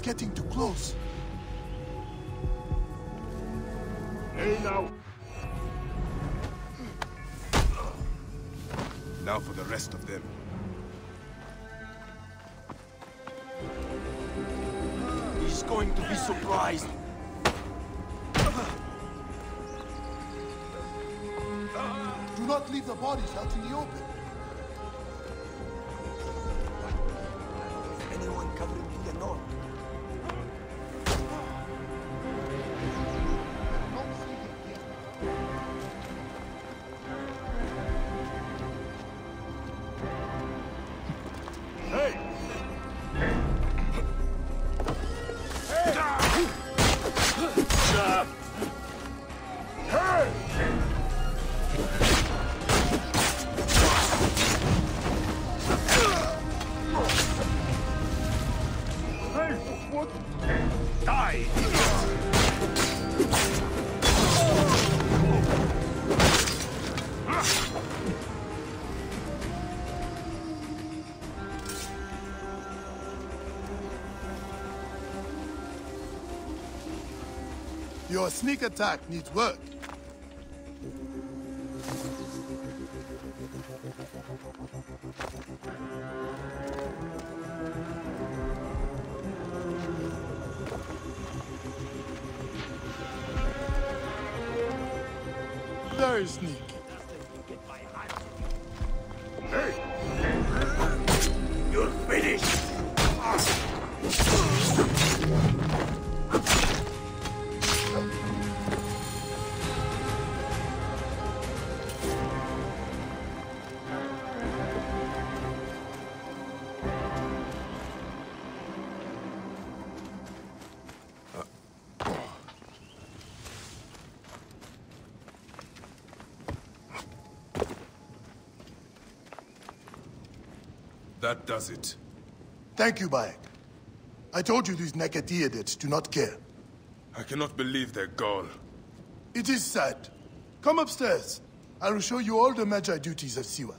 getting too close. Hey now. Now for the rest of them. He's going to be surprised. Do not leave the bodies out in the open. Anyone covering in the north? Die! Your sneak attack needs work. Very That does it. Thank you, Bayek. I told you these Nekatiadids do not care. I cannot believe their gall. It is sad. Come upstairs. I will show you all the Medjay duties of Siwa.